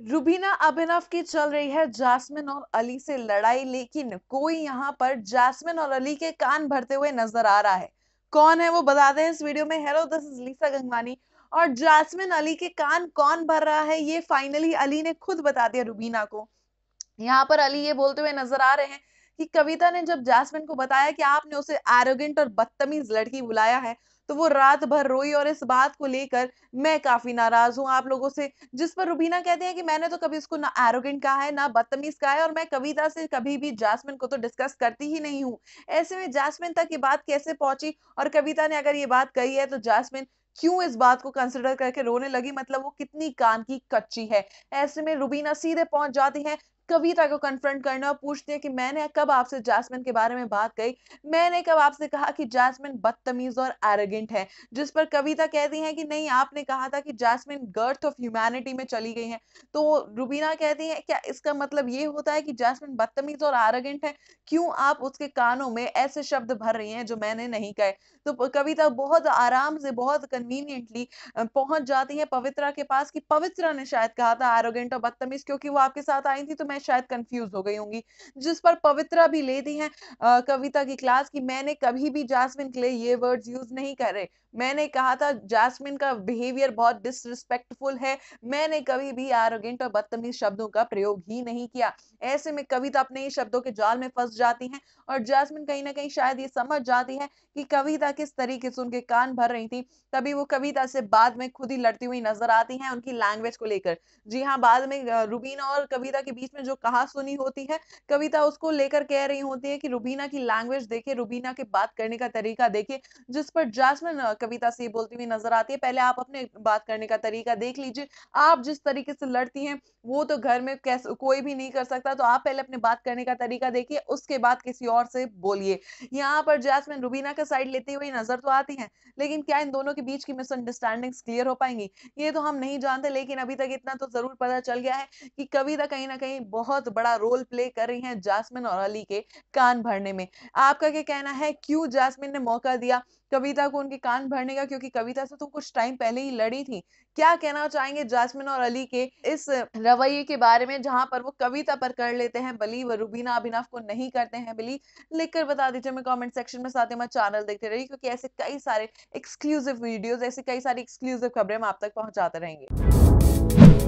रुबीना अभिनव की चल रही है जासमिन और अली से लड़ाई, लेकिन कोई यहाँ पर जासमिन और अली के कान भरते हुए नज़र आ रहा है। कौन है वो बता दें इस वीडियो में। Hello this is Lisa Gangwani और जासमिन अली के कान कौन भर रहा है, ये फाइनली अली ने खुद बता दिया रुबीना को। यहाँ पर अली ये बोलते हुए नज़र आ रहे हैं कि कविता ने जब जासमिन को बताया कि आपने उसे एरोगेंट और बदतमीज लड़की बुलाया है तो वो रात भर रोई और इस बात को लेकर मैं काफ़ी नाराज़ हूँ आप लोगों से, जिस पर रुबीना कहते हैं कि मैंने तो कभी उसको ना एरोगेंट कहा है, ना बदतमीज कहा है और मैं कविता से कभी भी जासमिन को तो डिस्कस करती ही नहीं हूँ। ऐसे में जासमिन तक ये बात कैसे पहुँची? और कविता ने अगर ये बात कही है तो जासमिन क्यों इस बात को कंसिडर करके रोने लगी? मतलब वो कितनी कान की कच्ची है। ऐसे में रुबीना सीधे पहुँच जाती है कविता को कन्फ्रंट करना और पूछती है कि मैंने कब आपसे जासमिन के बारे में बात कही? मैंने कब आपसे कहा कि जासमिन बदतमीज और एरोगेंट है? जिस पर कविता कहती है कि नहीं, आपने कहा था कि जासमिन गर्थ ऑफ़ ह्यूमैनिटी में चली गई है। तो रुबीना कहती है, क्या इसका मतलब ये होता है कि जासमिन बदतमीज और एरोगेंट है? क्यों आप उसके कानों में ऐसे शब्द भर रही हैं जो मैंने नहीं कहे? तो कविता बहुत आराम से, बहुत कन्वीनियंटली पहुँच जाती है पवित्रा के पास कि पवित्रा ने शायद कहा था एरोगेंट और बदतमीज क्योंकि वो आपके साथ आई थी तो मैं शायद कंफ्यूज हो गई होंगी। जिस पर पवित्रा भी लेती हैं कविता की क्लास की, मैंने कभी भी जासमिन के लिए ये वर्ड्स यूज़ नहीं करे। मैंने कहा था जासमिन का बिहेवियर बहुत डिसरिस्पेक्टफुल है। मैंने कभी भी आरोगेंट और बदतमीज शब्दों का प्रयोग ही नहीं किया। ऐसे में कविता अपने ही शब्दों के जाल में फंस जाती हैं और जासमिन कहीं ना कहीं शायद ये समझ जाती है कि कविता किस तरीके से उनके कान भर रही थी। तभी वो कविता से बाद में खुद ही लड़ती हुई नज़र आती है उनकी लैंग्वेज को लेकर। जी हाँ बाद में रुबीना और कविता के बीच में जो कहा सुनी होती है, कविता उसको लेकर कह रही होती है कि रुबीना की लैंग्वेज देखे रुबीना के बात करने का तरीका देखे जिस पर जासमिन कविता से बोलती हुई नज़र आती है, पहले आप अपने बात करने का तरीका देख लीजिए, आप जिस तरीके से लड़ती हैं, वो तो घर में कैसे, कोई भी नहीं कर सकता तो आप पहले अपने बात करने का तरीका देखिए, उसके बाद किसी और से बोलिए। यहाँ पर जैसमिन रुबीना का साइड लेती हुई नज़र तो आती है, लेकिन क्या इन दोनों के बीच की मिसअंडरस्टैंडिंग क्लियर हो पाएँगी? ये तो हम नहीं जानते, लेकिन अभी तक इतना तो ज़रूर पता चल गया है कि कविता कहीं ना कहीं बहुत बड़ा रोल प्ले कर रही है जासमिन और अली के कान भरने में। आपका क्या कहना है? क्यों जासमिन ने मौका दिया कविता को उनके कान भरने का? क्योंकि कविता से तो कुछ टाइम पहले ही लड़ी थी। क्या कहना चाहेंगे जासमिन और अली के इस रवैये के बारे में, जहाँ पर वो कविता पर कर लेते हैं, बली व रुबीना अभिनव को नहीं करते हैं बली? लिखकर बता दीजिए, मैं कमेंट सेक्शन में साथ ही मैं चैनल देखते रहिए, क्योंकि ऐसे कई सारे एक्सक्लूसिव वीडियोस ऐसे कई सारी एक्सक्लूसिव खबरें हम आप तक पहुंचाते रहेंगे।